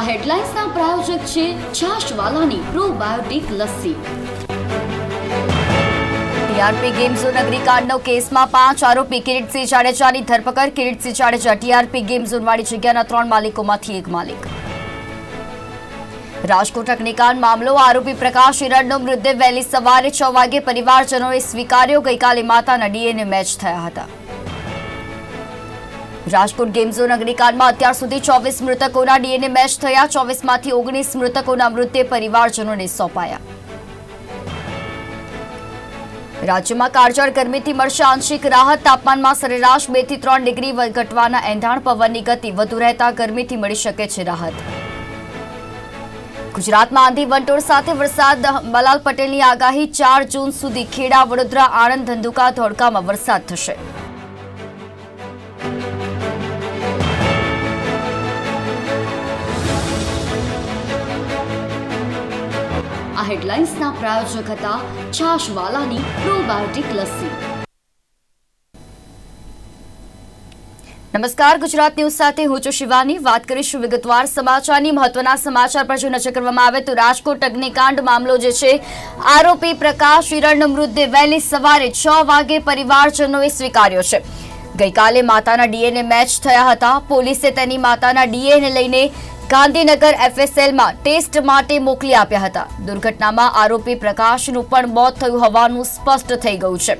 આ હેડલાઇન્સના પ્રાયોજક છે છાશવાલાની probiotic lassi. TRP game zone અગ્નિકાંડનો કેસમાં પાંચ આરોપી કિરીટસિંહ જાડેજાની ધરપકડ. કિરીટસિંહ જાડેજા ટીઆરપી ગેમ ઝોનવાળી જગ્યાના ત્રણ માલિકોમાંથી એક માલિક. રાજકોટ અગ્નિકાંડ મામલો, આરોપી પ્રકાશ હિરણનો મૃતદેહ વહેલી સવારે છ વાગે પરિવારજનોએ સ્વીકાર્યો. ગઈકાલે માતાના ડીએનએ મેચ થયા હતા. રાજકોટ ગેમ ઝોન અગ્નિકાંડમાં અત્યાર સુધી ચોવીસ મૃતકોના ડીએનએ મેચ થયા. ચોવીસમાંથી ઓગણીસ મૃતકોના મૃતદેહ પરિવારજનોને સોંપાયા. રાજ્યમાં કાળજાળ ગરમીથી મળશે આંશિક રાહત. તાપમાનમાં સરેરાશ બેથી ત્રણ ડિગ્રી ઘટવાના એંધાણ પવનની ગતિ વધુ રહેતા ગરમીથી મળી શકે છે રાહત. ગુજરાતમાં આંધી વંટોળ સાથે વરસાદ. મલાલ પટેલની આગાહી ચાર જૂન સુધી ખેડા, વડોદરા, આણંદ, ધંધુકા, ધોળકામાં વરસાદ થશે. હેડલાઇન્સના પ્રાયોજક હતા છાશવાલાની પ્રોબાયોટિક લસ્સી. નમસ્કાર, ગુજરાત ન્યૂઝ સાથે હું છું શિવાની. વાત કરીશું વિગતવાર સમાચારની. મહત્વના સમાચાર પર જો નજર કરવામાં આવે તો રાજકોટ અગ્નિકાંડ મામલો જે છે, આરોપી પ્રકાશ હિરણનો મૃતદેહ વહેલી સવારે છ વાગે પરિવારજનોએ સ્વીકાર્યો છે. ગઈકાલે માતાના ડીએનએ મેચ થયા હતા. પોલીસે તેની માતાના ડીએનએ લઈને ગાંધીનગર એફએસએલમાં ટેસ્ટ માટે મોકલી આપ્યા હતા. દુર્ઘટનામાં આરોપી પ્રકાશનું પણ મોત થયું હોવાનું સ્પષ્ટ થઈ ગયું છે.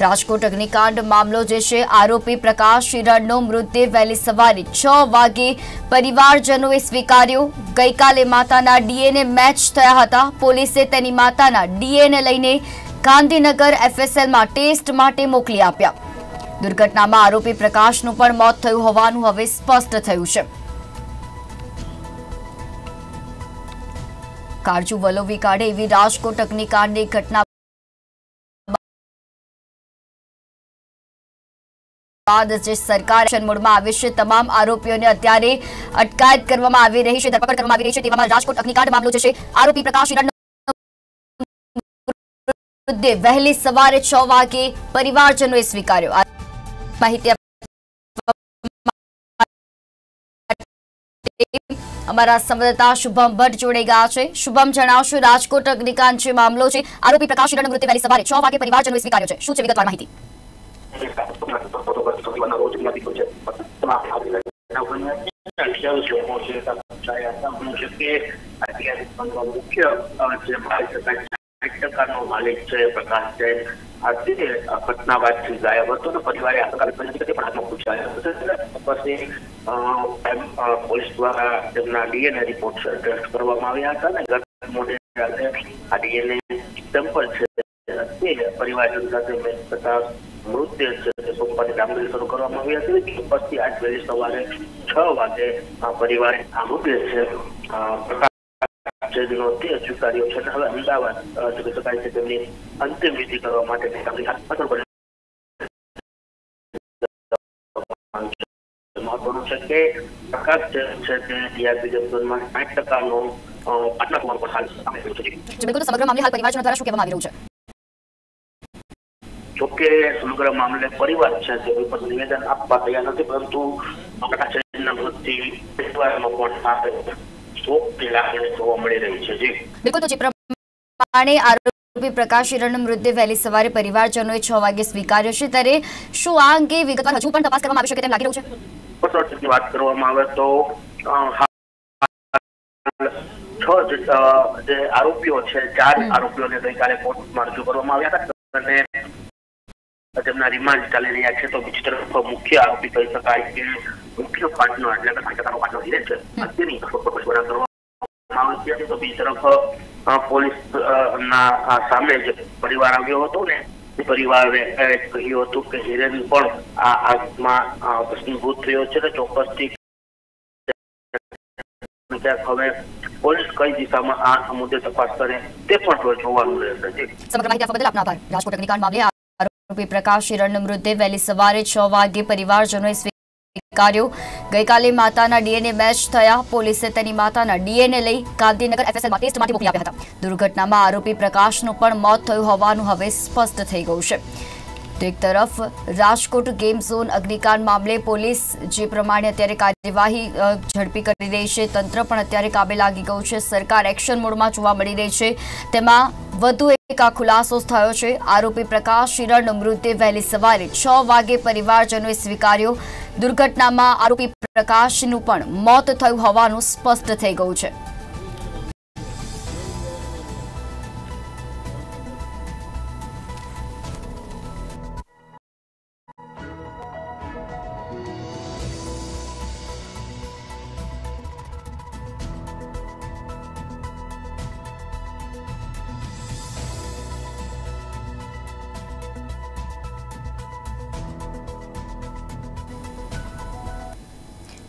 રાજકોટ અગ્નિકાંડ મામલો જે છે, આરોપી પ્રકાશ હિરણનો મૃતદેહ વહેલી સવારે છ વાગે પરિવારજનોએ સ્વીકાર્યો. ગઈકાલે માતાના ડીએનએ મેચ થયા હતા. પોલીસે તેની માતાના ડીએનએ લઈને ગાંધીનગર એફએસએલમાં ટેસ્ટ માટે મોકલી આપ્યા. દુર્ઘટનામાં આરોપી પ્રકાશનું પણ મોત થયું હોવાનું હવે સ્પષ્ટ થયું છે. કાળજુ વલોવી કાઢે એવી રાજકોટ અગ્નિકાંડની ઘટના બાદ જે સરકાર મોડમાં આવી છે, તમામ આરોપીઓને અત્યારે અટકાયત કરવામાં આવી રહી છે, ધરપકડ કરવામાં આવી રહી છે, તેવામાં રાજકોટ અગ્નિકાંડ મામલો જે છે, આરોપી પ્રકાશ મૃતદેહ વહેલી સવારે છ વાગે પરિવારજનોએ સ્વીકાર્યો. આ માહિતી અમારા સંવાદદાતા શુભમ ભટ્ટ જોડાઈ ગયા છે. શુભમ, જણાવશો, રાજકોટ અગ્નિકાંડ જે મામલો છે, આરોપી પ્રકાશ હિરણ મૃત્યુ વહેલી સવારે છ વાગે પરિવારજનોએ સ્વીકાર્યો છે. શું છે વિગતવાર માહિતી? મુખ્ય જે માલિક ટકાનો માલિક છે, પ્રકાશ છે. આજે ઘટના બાદથી ગાયબ હતો ને પરિવારે આતંકાવી પરિસ્થિતિ પણ હાથમાં પૂછાયો પછી પોલીસ દ્વારા તેમના ડીએનએ રિપોર્ટ ટેસ્ટ કરવામાં આવ્યા હતા ને. ગત મોડે આ ડીએનએ સેમ્પલ છે. તે પરિવારજન સાથે મેચ થતા મૃતદેહ છે. તે સોમવારે કામગીરી શરૂ કરવામાં આવી હતી. પછી આજ વહેલી સવારે છ વાગે પરિવારે આ મૃતદેહ છે. પ્રકાશ તે સ્વીકાર્યો છે હવે અમદાવાદ જોઈ છે તેમની અંતિમ વિધિ કરવા માટે મહત્વનું છે કે પ્રકાશ છે તે ડીઆરપી જંગલમાં સાઠ ટકાનો પાટલા કુમાર પર હાલ સામે રહ્યું છે જોકે સમગ્ર મામલે પરિવાર છે તે ઉપર નિવેદન આપવા તૈયાર નથી, પરંતુ પ્રકાશના મૃત્યુ પરિવારમાં પણ આ શોકની લાગણી જોવા મળી રહી છે જી. બિલકુલ તો જે પ્રમાણે આરોપી પ્રકાશ હિરણનો મૃતદેહ વહેલી સવારે પરિવારજનોએ છ વાગે સ્વીકાર્યો છે. ત્યારે શું આ અંગે વિગતવાર હજુ પણ તપાસ કરવામાં આવી શકે તેમ લાગી રહ્યું છે? પટોળની વાત કરવામાં આવે તો છ જે આરોપીઓ છે ચાર આરોપીઓને ગઈકાલે કોર્ટમાં રજૂ કરવામાં આવ્યા હતા અને તેમના રિમાન્ડ ચાલી રહ્યા છે તો બીજી તરફ મુખ્ય આરોપી કહી શકાય કે મુખ્ય પાર્ટનર એટલે કે સાચા પાર્ટનર હિરેન તેની પૂછપરછ કરવામાં આવી છે. તો બીજી તરફ પોલીસ ના સામે જે પરિવાર આવ્યો હતો ને એ પરિવારે કહ્યું હતું કે હિરેન પણ આ આગમાં ભસ્મીભૂત થયો છે ને ચોક્કસથી ક્યાંક હવે પોલીસ કઈ દિશામાં આ મુદ્દે તપાસ કરે તે પણ જોવાનું રહેશે. સમગ્ર માહિતી આપવા બદલ આપનો આભાર. રાજકોટ અગ્નિકાંડ મામલે આરોપી પ્રકાશ હિરણનો મૃતદેહ વહેલી સવારે છ વાગે પરિવારજનોએ સ્વીકાર્યો. ગઈકાલે માતાના ડીએનએ મેચ થયા. પોલીસે તેની માતાના ડીએનએ લઈ ગાંધીનગર એફએસએલમાં ટેસ્ટ માટે મોકલી આપ્યા હતા. દુર્ઘટનામાં આરોપી પ્રકાશનું પણ મોત થયું હોવાનું હવે સ્પષ્ટ થઈ ગયું છે. તો એક તરફ રાજકોટ ગેમ ઝોન અગ્નિકાંડ મામલે પોલીસ જે પ્રમાણે અત્યારે કાર્યવાહી ઝડપી કરી રહી છે. તંત્ર પણ અત્યારે કાબે લાગી ગયું છે. સરકાર એક્શન મોડમાં જોવા મળી રહી છે. તેમાં વધુ એક આ ખુલાસો થયો છે. આરોપી પ્રકાશ શિરણનો મૃતદેહ વહેલી સવારે છ વાગે પરિવારજનોએ સ્વીકાર્યો. દુર્ઘટનામાં આરોપી પ્રકાશનું પણ મોત થયું હોવાનું સ્પષ્ટ થઈ ગયું છે.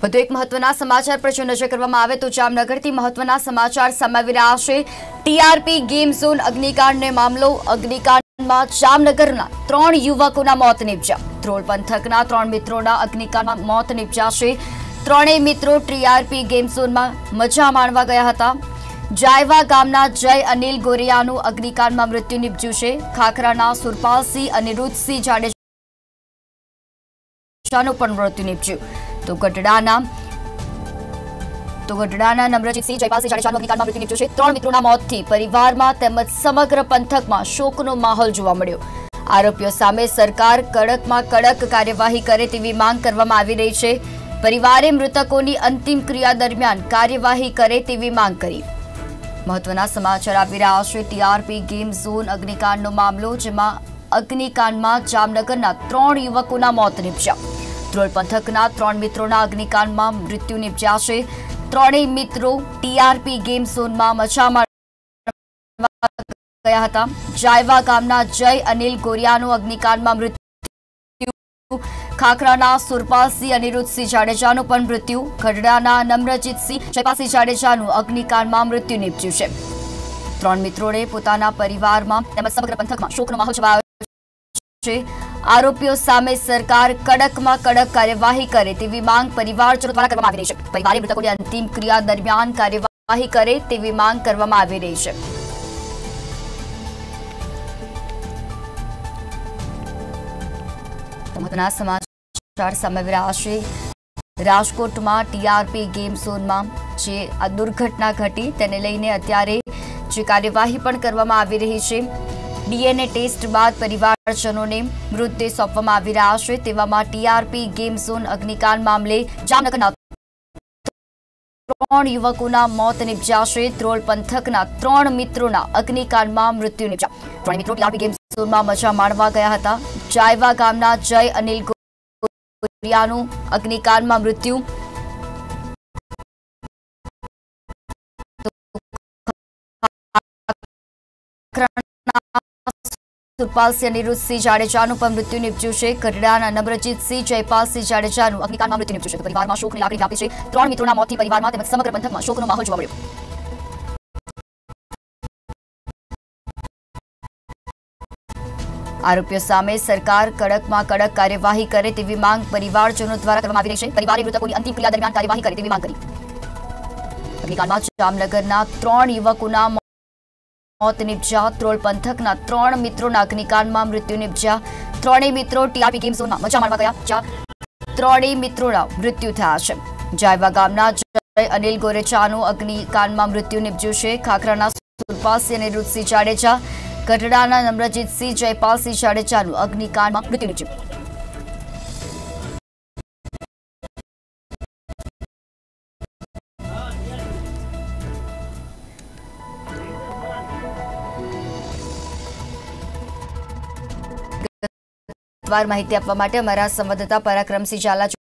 વધુ એક મહત્વના સમાચાર પર જો નજર કરવામાં આવે તો જામનગરથી મહત્વના સમાચાર સમાવી રહ્યા છે. ટીઆરપી ગેમ ઝોન અગ્નિકાંડને મામલો, અગ્નિકાંડમાં જામનગરના ત્રણ યુવકોના મોત નિપજ્યા. ધ્રોલ પંથકના ત્રણ મિત્રોના અગ્નિકાંડમાં મોત નિપજ્યા છે. ત્રણેય મિત્રો ટીઆરપી ગેમ ઝોનમાં મજા માણવા ગયા હતા. જાયવા ગામના જય અનિલ ગોરિયાનું અગ્નિકાંડમાં મૃત્યુ નિપજ્યું છે. ખાખરાના સુરપાલસિંહ અનિરુદ્ધસિંહ જાડેજાનું પણ મૃત્યુ નિપજ્યું. તો ગઢડાના તો ગઢડાના નમ્રજીતસિંહ જયપાલસિંહ જાડેજાનું અગ્નિકાંડમાં મૃત્યુ નિપજ્યું છે. ત્રણ મિત્રોના મોતથી પરિવારમાં તેમજ સમગ્ર પંથકમાં શોકનો માહોલ જોવા મળ્યો. આરોપીઓ સામે સરકાર કડકમાં કડક કાર્યવાહી કરે તેવી માંગ કરવામાં આવી રહી છે. પરિવારે મૃતકોની અંતિમ ક્રિયા દરમિયાન કાર્યવાહી કરે તેવી માંગ કરી. મહત્વના સમાચાર આવી રહ્યા છે. ટીઆરપી ગેમ ઝોન અગ્નિકાંડનો મામલો, જેમાં અગ્નિકાંડમાં જામનગરના ત્રણ યુવકોના મોત નિપજ્યા. ધ્રોળ પંથકના ત્રણ મિત્રોના અગ્નિકાંડમાં મૃત્યુ નિપજ્યા છે. ત્રણેય મિત્રો ટીઆરપી ગેમ ઝોનમાં માણવા ગયા હતા. જાયવા ગામના જય અનિલ ગોરિયાનું અગ્નિકાંડમાં મૃત્યુ. ખાખરાના સુરપાલસિંહ, અનિરુદ્ધસિંહ જાડેજાનું પણ મૃત્યુ. ગઢડાના નમ્રજીતસિંહ જયપાસિંહ જાડેજાનું અગ્નિકાંડમાં મૃત્યુ નિપજ્યું છે. ત્રણ મિત્રોને પોતાના પરિવારમાં તેમજ સમગ્ર પંથકમાં શોકનો માહોલ છવાયો છે આરોપીઓ સામે સરકાર કડકમાં કડક કાર્યવાહી કરે તેવી માંગ પરિવારજનો દ્વારા કરવામાં આવી રહી છે. પરિવારે મૃતકોની અંતિમ ક્રિયા દરમિયાન કાર્યવાહી કરે તેવી માંગ કરવામાં આવી રહી છે. રાજકોટમાં ટીઆરપી ગેમ ઝોનમાં જે દુર્ઘટના ઘટી, તેને લઈને અત્યારે જે કાર્યવાહી પણ કરવામાં આવી રહી છે. ડીએનએ ટેસ્ટ બાદ પરિવારજનોને મૃતદેહ સોંપવામાં આવી રહ્યા છે. તેવામાં ટીઆરપી, ગેમ ઝોન, અગ્નિકાંડ મામલે જામનગરના ત્રણ યુવકોના મોત નિપજ્યા છે. ત્રોળ પંથકના ત્રણ મિત્રોના અગ્નિકાંડમાં મૃત્યુ નિપજ્યા. ત્રણ મિત્રો ટીઆરપી, ગેમ ઝોનમાં મજા માણવા ગયા હતા. જાયવા ગામના જય અનિલ ગોરિયાનું અગ્નિકાંડમાં મૃત્યુ સુરપાલસિંહ અનિરુદ્ધસિંહ જાડેજાનું પણ મૃત્યુ નિપજ્યું છે. ગઢડાના નમ્રજીતસિંહ જયપાલસિંહ જાડેજાનું અગ્નિકાંડમાં મૃત્યુ નિપજ્યું છે. પરિવારમાં શોકની લાગણી વ્યાપી છે. ત્રણ મિત્રોના મોતથી પરિવારમાં તેમજ સમગ્ર પંથકમાં શોકનો માહોલ જોવા મળ્યો. આરોપીઓ સામે સરકાર કડકમાં કડક કાર્યવાહી કરે તેવી માંગ પરિવારજનો દ્વારા કરવામાં આવી રહી છે. પરિવારે મૃતકોની અંતિમ ક્રિયા દરમિયાન કાર્યવાહી કરે તેવી માંગ કરી. અગ્નિકાંડમાં જામનગરના ત્રણ યુવકોના મોત નિપજ્યા. ત્રોલ પંથકના ત્રણ મિત્રોના અગ્નિકાંડમાં મૃત્યુ નિપજ્યા. ત્રણેય મિત્રો ટીઆરપી ગેમ ઝોનમાં મજા માણવા ગયા. ત્રણેય મિત્રોના મૃત્યુ થયા છે. જાયવા ગામના અનિલ ગોરેચાનું અગ્નિકાંડમાં મૃત્યુ નિપજ્યું છે. ખાખરાના સુરપાલસિંહ અને રુદસિંહ જાડેજા. ગઢડાના નમ્રજીતસિંહ, જયપાલસિંહ જાડેજાનું અગ્નિકાંડમાં મૃત્યુ નિપજ્યું. વાર માહિતી આપવા માટે અમારા સંવાદદાતા પરાક્રમસિંહ ઝાલા છે.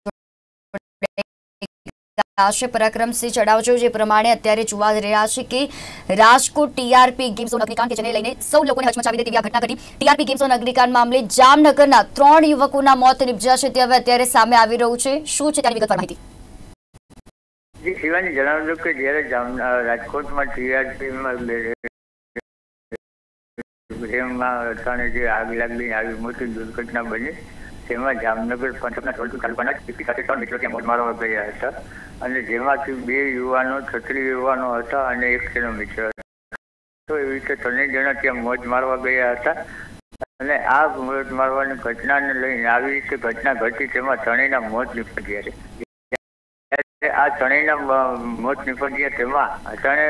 પરાક્રમસિંહ ચડાવજો જે પ્રમાણે અત્યારે જોવા રહ્યા છે કે રાજકોટ ટીઆરપી ગેમ્સ જેને લઈને સૌ લોકોને હચમચાવી દે તેવી આ ઘટના ઘટી. ટીઆરપી ગેમ્સ અગ્નિકાંડ મામલે જામનગરના ત્રણ યુવકોના મોત નિપજ્યા છે. તે હવે અત્યારે સામે આવી રહ્યું છે. શું છે તેની વિગતવાર માહિતી? જણાવ્યું કે જ્યારે રાજકોટમાં ટીઆરપીમાં ગેમમાં અઠાણે જે આગ લાગી આવી મોટી દુર્ઘટના બની, તેમાં જામનગર પંથકના ધોળપુર તાલુકાના પીપી સાથે ત્રણ મિત્રો ત્યાં મારવા ગયા હતા. અને જેમાંથી બે યુવાનો, છત્રી યુવાનો હતા અને એક તેનો મિત્ર તો એવી રીતે ત્રણેય જણા ત્યાં મોજ મારવા ગયા હતા. અને આ મોજ મારવાની ઘટનાને લઈને આવી રીતે ઘટના ઘટી, તેમાં ત્રણેયના મોત નીપજ્યા છે. આ ત્રણેયના મોત નિપજ્યા તેમાં અચાણે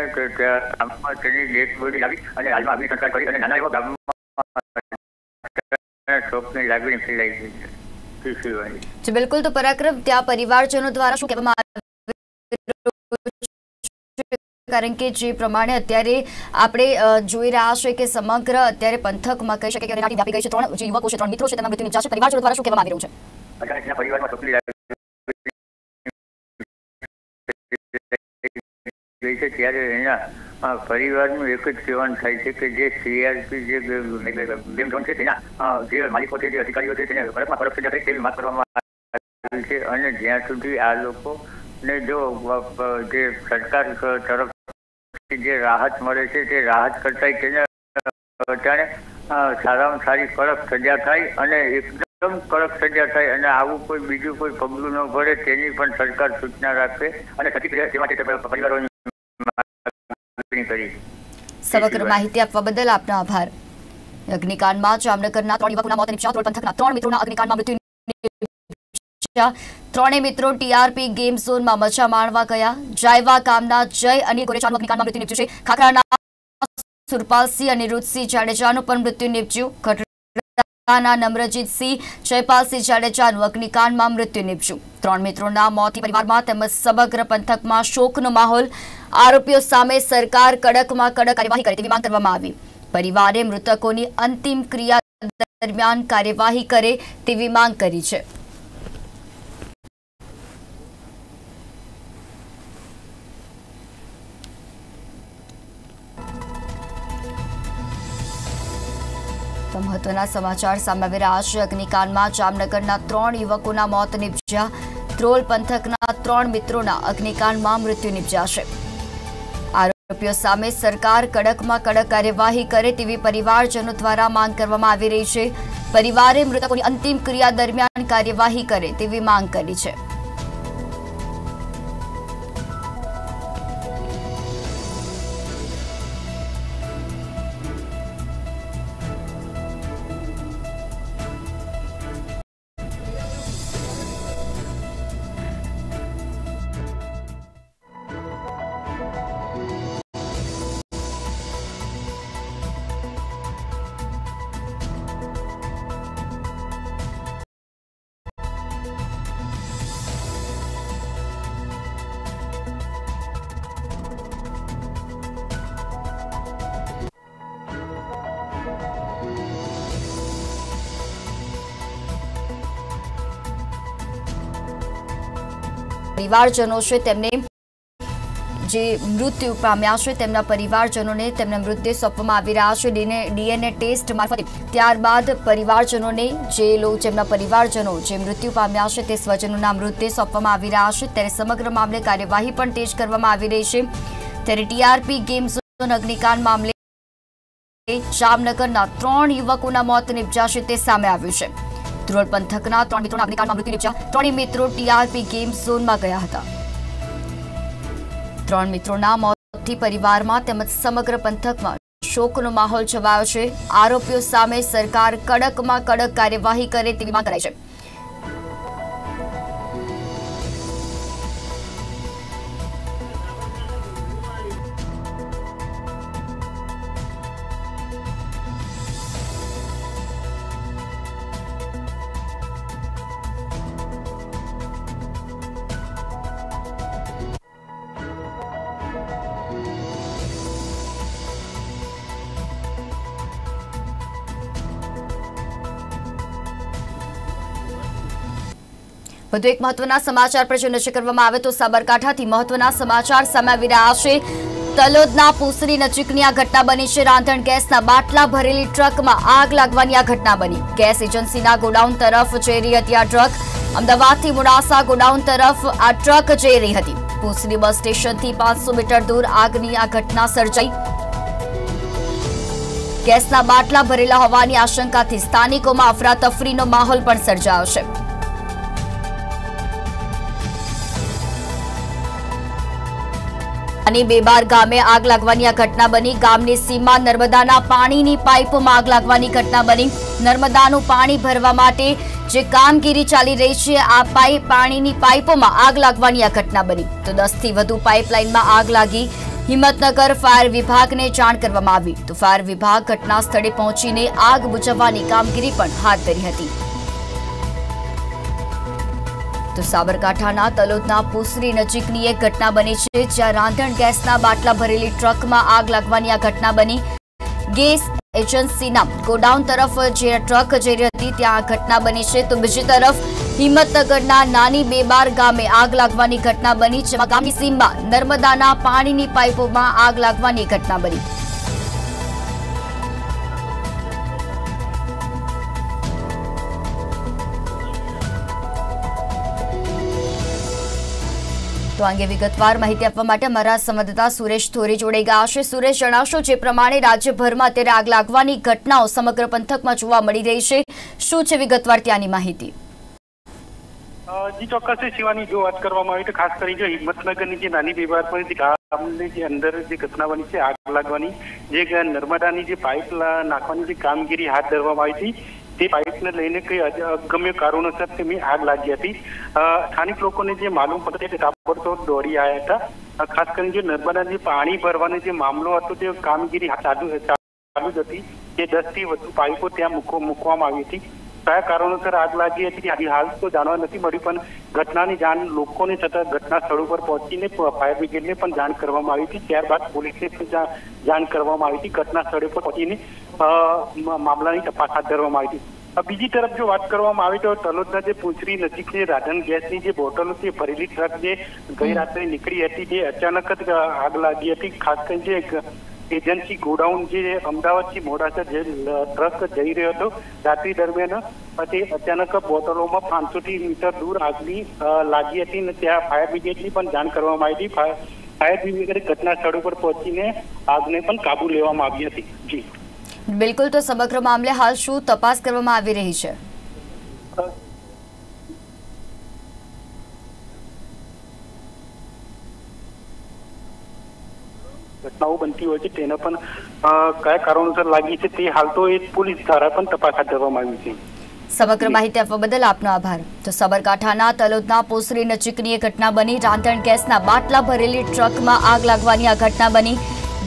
તેની ડેથ બોડી લાવી અને હાલમાં અગ્નિ સંસ્કાર કરી અને નાના એવા ગામમાં શોકની લાગણી ફેલાઈ ગઈ છે. બિલકુલ તો પરાક્રમ ત્યાં પરિવારજનો દ્વારા શું કહેવામાં? કારણ કે જે પ્રમાણે અત્યારે આપણે જોઈ રહ્યા છે કે સમગ્ર અત્યારે પંથકમાં કહી શકે કે વ્યાપી ગઈ છે ત્રણ જે યુવકો છે ત્રણ મિત્રો છે તેમના મૃત્યુ નિપજ્યા છે. પરિવારજનો દ્વારા શું કહેવામાં આવી રહ્યું છે? પરિવારમાં ગઈ છે ત્યારે એના પરિવારનું એક જ કહેવાનું થાય છે કે જે સીઆરપી જે ગેમ છે તેના જે માલિકો છે જે અધિકારીઓ છે તેને કડકમાં કડક સજા થાય તેવી માંગ કરવામાં આવી છે. અને જ્યાં સુધી આ લોકોને જો અ, અ, જે સરકાર તરફથી જે રાહત મળે છે તે રાહત કરતા તેને અત્યારે સારામાં સારી કડક સજા થાય અને એકદમ કડક સજા થાય અને આવું કોઈ બીજું કોઈ પગલું ન ભરે તેની પણ સરકાર સૂચના રાખે અને સતી પરિવારોની કરી સમગ્ર માહિતી આપવા બદલ આપનો આભાર. અગ્નિકાંડમાં જામનગરના ત્રણ યુવકોના મોત નિપજ્યા. ત્રોડ પંથકના ત્રણ મિત્રોના અગ્નિકાંડમાં મૃત્યુ. ત્રણેય મિત્રો ટીઆરપી ગેમ ઝોનમાં મજા માણવા ગયા. જાયવા કામના જય અને ગોરેચાનું અગ્નિકાંડમાં મૃત્યુ નિપજ્યું છે. ખાખરાના સુરપાલસિંહ અને રુચસિંહ જાડેજાનું પણ મૃત્યુ નિપજ્યું. ગઢડાના નમ્રજીતસિંહ, જયપાલસિંહ જાડેજાનું અગ્નિકાંડમાં મૃત્યુ નિપજ્યું. ત્રણ મિત્રોના મોતથી પરિવારમાં તેમજ સમગ્ર પંથકમાં શોકનો માહોલ, આરોપીઓ સામે સરકાર કડકમાં કડક કાર્યવાહી કરે તેવી માંગ કરવામાં આવી. પરિવારે મૃતકોની અંતિમ ક્રિયા દરમિયાન કાર્યવાહી કરે તેવી માંગ કરી છે. તો મહત્વના સમાચાર સામે આવી રહ્યા છે. અગ્નિકાંડમાં જામનગરના ત્રણ યુવકોના મોત નિપજ્યા. ત્રોલ પંથકના ત્રણ મિત્રોના અગ્નિકાંડમાં મૃત્યુ નિપજ્યા છે. આરોપીઓ સામે સરકાર કડકમાં કડક કાર્યવાહી કરે તેવી પરિવારજનો દ્વારા માંગ કરવામાં આવી રહી છે. પરિવારે મૃતકોની અંતિમ ક્રિયા દરમિયાન કાર્યવાહી કરે તેવી માંગ કરી છે. પરિવારજનો છે, તેમને જે મૃત્યુ પામ્યા છે, તેમના પરિવારજનોને તેમના મૃતદેહ સોંપવામાં આવી રહ્યા છે. ડીએનએ ટેસ્ટ મારફતે ત્યારબાદ પરિવારજનોને જે લોકો જેમના પરિવારજનો જે મૃત્યુ પામ્યા છે, તે સ્વજનોના મૃતદેહ સોંપવામાં આવી રહ્યા છે. ત્યારે સમગ્ર મામલે કાર્યવાહી પણ તેજ કરવામાં આવી રહી છે. ત્યારે ટીઆરપી ગેમ અગ્નિકાંડ મામલે જામનગરના ત્રણ યુવકોના મોત નિપજ્યા તે સામે આવ્યું છે. ધ્રોળ પંથકના ત્રણ મિત્રોના અગ્નિકાંડમાં મૃત્યુ નિપજ્યા ત્રણેય મિત્રો ટીઆરપી ગેમ ઝોનમાં ગયા હતા. ત્રણ મિત્રોના મોતથી પરિવારમાં તેમજ સમગ્ર પંથકમાં શોકનો માહોલ છવાયો છે. આરોપીઓ સામે સરકાર કડકમાં કડક કાર્યવાહી કરે તેવી માંગ કરાઈ છે. વધુ એક મહત્વના સમાચાર પર જો નજર કરવામાં આવે તો સાબરકાંઠાથી મહત્વના સમાચાર સામે આવી રહ્યા છે. તલોદના પૂસરી નજીકની આ ઘટના બની છે. રાંધણ ગેસના બાટલા ભરેલી ટ્રકમાં આગ લાગવાની આ ઘટના બની. ગેસ એજન્સીના ગોડાઉન તરફ જઈ રહી હતી આ ટ્રક. અમદાવાદથી મોડાસા ગોડાઉન તરફ આ ટ્રક જઈ રહી હતી. પૂસરી બસ સ્ટેશનથી પાંચસો મીટર દૂર આગની આ ઘટના સર્જાઈ. ગેસના બાટલા ભરેલા હોવાની આશંકાથી સ્થાનિકોમાં અફરાતફરીનો માહોલ પણ સર્જાયો છે. અને બેબાર ગામે આગ લાગવાની આ ઘટના બની. ગામની સીમા નર્મદાના પાણીની પાઇપમાં આગ લાગવાની ઘટના બની. નર્મદાનું પાણી ભરવા માટે જે કામગીરી ચાલી રહી છે, આ પાઇપ પાણીની પાઇપોમાં આગ લાગવાની આ ઘટના બની. તો દસથી વધુ પાઇપલાઇનમાં આગ લાગી. હિંમતનગર ફાયર વિભાગને જાણ કરવામાં આવી. તો ફાયર વિભાગ ઘટના સ્થળે પહોંચીને આગ બુઝાવવાની કામગીરી પણ હાથ ધરી હતી. તો સાબરકાંઠાના તલોદના પુસરી નજીકની એક ઘટના બની છે, જ્યાં રાંધણ ગેસના બાટલા ભરેલી ટ્રકમાં આગ લાગવાની આ ઘટના બની. ગેસ એજન્સીના ગોડાઉન તરફ જે ટ્રક જઈ રહી હતી, ત્યાં આ ઘટના બની છે. તો બીજી તરફ હિંમતનગરના નાની બેબાર ગામે આગ લાગવાની ઘટના બની, જેમાં ગામની સીમમાં નર્મદાના પાણીની પાઇપોમાં આગ લાગવાની ઘટના બની. તો અંગે વિગતવાર માહિતી આપવા માટે અમારા સંવાદદાતા સુરેશ થોરી જોડાઈ ગયા છે. સુરેશ, જણાવશો જે પ્રમાણે રાજ્યભરમાં અત્યારે આગ લાગવાની ઘટનાઓ સમગ્ર પંથકમાં જોવા મળી રહી છે. શું છે વિગતવાર ત્યાંની માહિતી? જી ચોક્કસ શિવાની જો વાત કરવામાં આવી તો ખાસ કરી જો હિંમતનગરની જે નાની પર ગામની જે અંદર જે ઘટના બની છે, આગ લાગવાની, જે નર્મદાની જે પાઇપ નાખવાની જે કામગીરી હાથ ધરવામાં આવી હતી તે પાઇપને લઈને કઈ અગમ્ય કારણોસર તેમની આગ લાગી હતી. સ્થાનિક લોકોને જે માલુમ પડે તે તાબડતોબ દોડી આવ્યા હતા. ખાસ કરીને જે નર્મદા જે પાણી ભરવાનો જે મામલો હતો, તે કામગીરી ચાલુ ચાલુ જ હતી. જે દસથી વધુ પાઇપો ત્યાં મૂકો, મૂકવામાં આવી હતી. કયા કારણોસર આગ લાગી હતી આની હાલ તો જાણવા નથી મળ્યું પણ ઘટનાની જાણ લોકોને થતા ઘટના સ્થળ ઉપર પહોંચીને ફાયર બ્રિગેડને પણ જાણ કરવામાં આવી હતી. ત્યારબાદ પોલીસને પણ જાણ કરવામાં આવી હતી. ઘટના સ્થળે પર પહોંચીને મામલાની તપાસ હાથ ધરવામાં આવી હતી. બીજી તરફ જો વાત કરવામાં આવે તો તલોદના જે પૂંછરી નજીક જે રાધન ગેસની જે બોટલો છે, ભરેલી ટ્રક જે ગઈ રાત્રે નીકળી હતી, જે અચાનક જ આગ લાગી હતી. ખાસ કરીને જે એજન્સી ગોડાઉન જે અમદાવાદથી મોડાસા જે ટ્રક જઈ રહ્યો હતો રાત્રિ દરમિયાન પછી તે અચાનક બોટલોમાં પાંચસો થી મીટર દૂર આગની લાગી હતી અને ત્યાં ફાયર બ્રિગેડની પણ જાણ કરવામાં આવી હતી. ફાયર ફાયર બ્રિગેડે ઘટના સ્થળ ઉપર પહોંચીને આગને પણ કાબુ લેવામાં આવી હતી. જી. બિલકુલ તો સમગ્ર મામલે હાલ શું તપાસ કરવામાં આવી રહી છે? ઘટનાઓ બનતી હોય છે તેના પણ કયા કારણોસર લાગી છે તે હાલ તો એ પોલીસ દ્વારા પણ તપાસ હાથ ધરવામાં આવી છે સમગ્ર માહિતી આપવા બદલ આપનો આભાર તો સાબરકાંઠાના તલોદના પોસરી નજીકની એક ઘટના બની રાંધણ ગેસના બાટલા ભરેલી ટ્રકમાં આગ લાગવાની આ ઘટના બની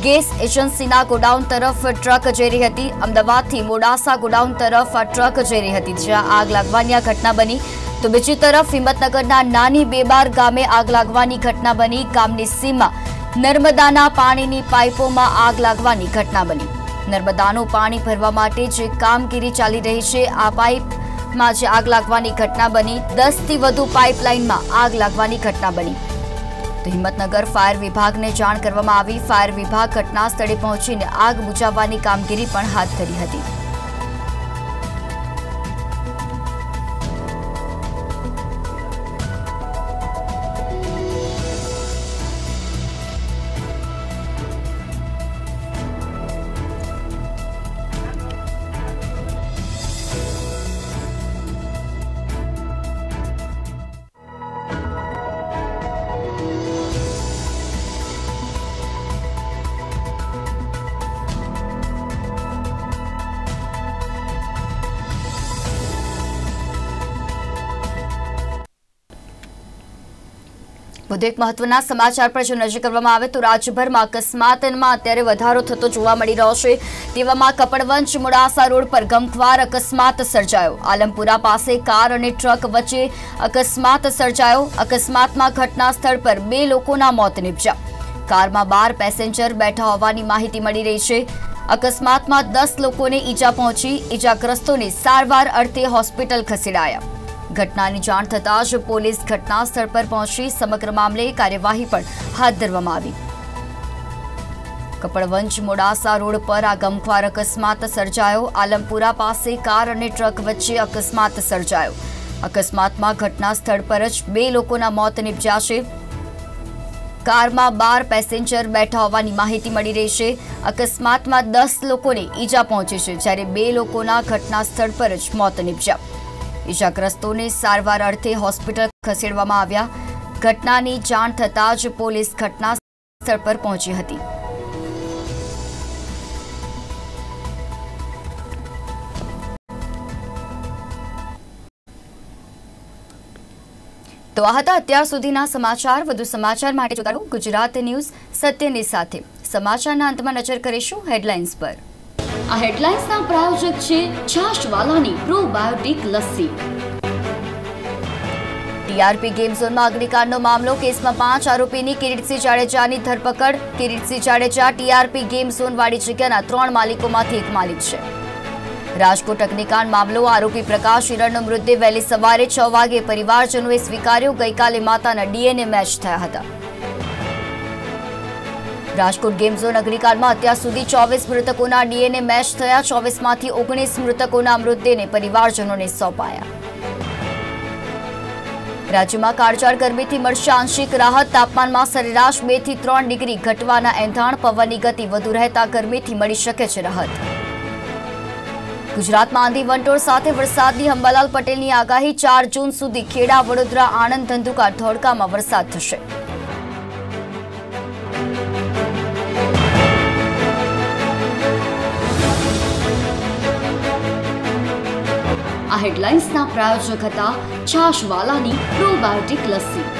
ગેસ એજન્સીના ગોડાઉન તરફ ટ્રક જઈ રહી હતી અમદાવાદથી મોડાસા ગોડાઉન તરફ આ ટ્રક જઈ રહી હતી જ્યાં આગ લાગવાની આ ઘટના બની તો બીજી તરફ હિંમતનગરના નાની બેબાર ગામે આગ લાગવાની ઘટના બની ગામની સીમમાં નર્મદાના પાણીની પાઇપોમાં આગ લાગવાની ઘટના બની. નર્મદાનું પાણી ભરવા માટે જે કામગીરી ચાલી રહી છે, આ પાઇપમાં જે આગ લાગવાની ઘટના બની, દસથી વધુ પાઇપલાઇનમાં આગ લાગવાની ઘટના બની. તો હિંમતનગર ફાયર વિભાગને જાણ કરવામાં આવી. ફાયર વિભાગ ઘટના સ્થળે પહોંચીને આગ બુઝાવવાની કામગીરી પણ હાથ ધરી હતી. વધુ એક મહત્વના સમાચાર પર જો નજર કરવામાં આવે તો રાજ્યભરમાં અકસ્માતમાં અત્યારે વધારો થતો જોવા મળી રહ્યો છે. તેવામાં કપડવંજ મોડાસા રોડ પર ગમખ્વાર અકસ્માત સર્જાયો. આલમપુરા પાસે કાર અને ટ્રક વચ્ચે અકસ્માત સર્જાયો. અકસ્માતમાં ઘટના સ્થળ પર બે લોકોના મોત નીપજ્યા. કારમાં બાર પેસેન્જર બેઠા હોવાની માહિતી મળી રહી છે. અકસ્માતમાં દસ લોકોને ઈજા પહોંચી. ઈજાગ્રસ્તોને સારવાર અર્થે હોસ્પિટલ ખસેડાયા. ઘટનાની જાણ થતાં જ પોલીસ ઘટના સ્થળ પર પહોંચી સમગ્ર મામલે કાર્યવાહી પણ હાથ ધરવામાં આવી. કપડવંજ મોડાસા રોડ પર આ ગમખ્વાર અકસ્માત સર્જાયો. આલમપુરા પાસે કાર અને ટ્રક વચ્ચે અકસ્માત સર્જાયો. અકસ્માતમાં ઘટના સ્થળ પર જ બે લોકોના મોત નિપજ્યા છે. કારમાં બાર પેસેન્જર બેઠા હોવાની માહિતી મળી રહી છે. અકસ્માતમાં દસ લોકોને ઈજા પહોંચી છે, જ્યારે બે લોકોના ઘટના સ્થળ પર જ મોત નીપજ્યા. ઈજાગ્રસ્તોને સારવાર અર્થે હોસ્પિટલ ખસેડવામાં આવ્યા. ઘટનાની જાણ થતાં જ પોલીસ ઘટના સ્થળ પર પહોંચી હતી. તો આ હતા અત્યાર સુધીના સમાચાર. વધુ સમાચાર માટે જોતા ગુજરાત ન્યૂઝ સત્યની સાથે. સમાચારના અંતમાં નજર કરીશું હેડલાઇન્સ પર. આ હેડલાઇન્સના પ્રાયોજક છે છાશવાલાની પ્રોબાયોટિક લસ્સી. ટીઆરપી ગેમ ઝોનમાં અગ્નિકાંડનો મામલો, કેસમાં પાંચ આરોપીની કિરીટસિંહ જાડેજાની ધરપકડ. Kiritsinh Jadeja TRP game zone વાળી જગ્યાના ત્રણ માલિકોમાંથી એક માલિક છે. રાજકોટ અગ્નિકાંડ મામલો, આરોપી પ્રકાશ હિરણનો મૃતદેહ વહેલી સવારે છ વાગે પરિવારજનોએ સ્વીકાર્યો. ગઈકાલે માતાના ડીએનએ મેચ થયા હતા. રાજકોટ ગેમ ઝોન અગ્નિકાંડમાં અત્યાર સુધી ચોવીસ મૃતકોના ડીએનએ મેચ થયા. ચોવીસમાંથી ઓગણીસ મૃતકોના મૃતદેહને પરિવારજનોને સોંપાયા. રાજ્યમાં કાળઝાળ ગરમીથી મળશે આંશિક રાહત. તાપમાનમાં સરેરાશ બેથી ત્રણ ડિગ્રી ઘટવાના એંધાણ. પવનની ગતિ વધુ રહેતા ગરમીથી મળી શકે છે રાહત. ગુજરાતમાં આંધી વંટોળ સાથે વરસાદની અંબાલાલ પટેલની આગાહી ચાર જૂન સુધી ખેડા, વડોદરા, આણંદ, ધંધુકા, ધોળકામાં વરસાદ થશે. હેડલાઇન્સના પ્રાયોજક હતા છાશવાલાની પ્રોબાયોટિક લસ્સી.